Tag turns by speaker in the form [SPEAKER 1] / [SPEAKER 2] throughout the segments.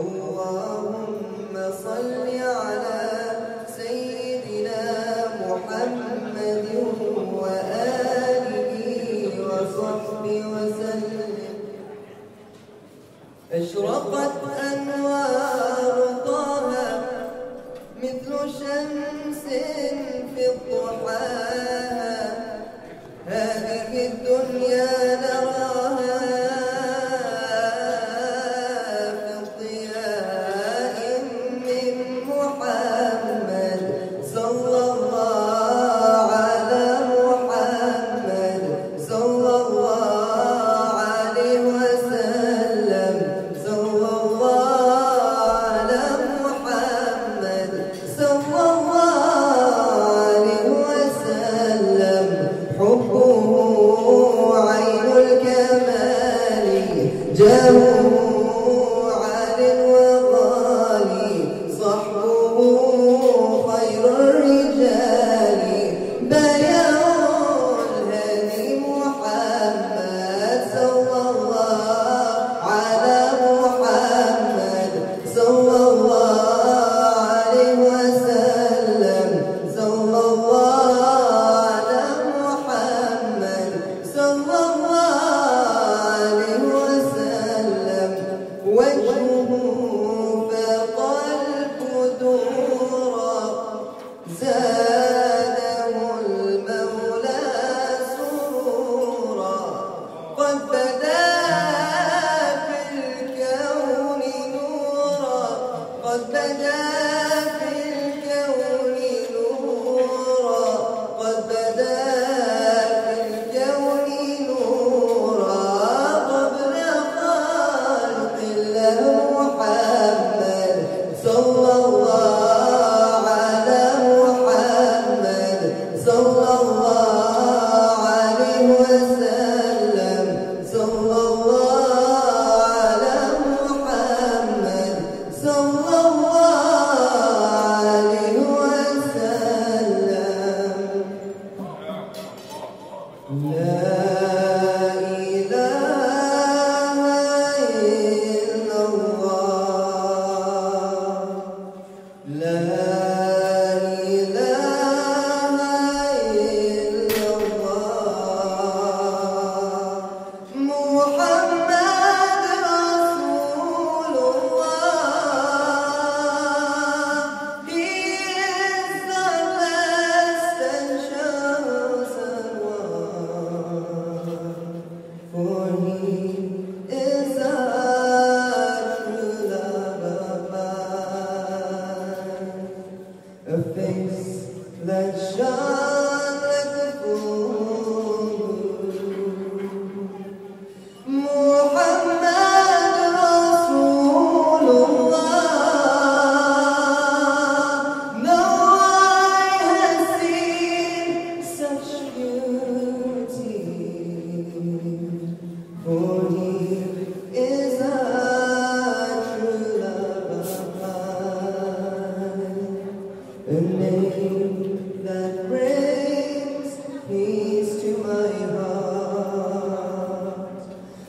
[SPEAKER 1] اللهم صل على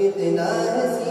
[SPEAKER 1] कितना हसी